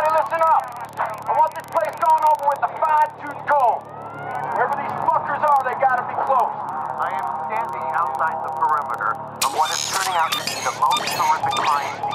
Everybody listen up. I want this place gone over with a fine-tooth comb. Wherever these fuckers are, they gotta be close. I am standing outside the perimeter of what is turning out to be the most horrific crime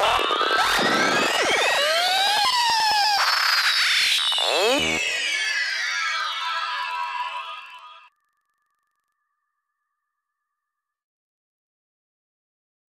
Oh!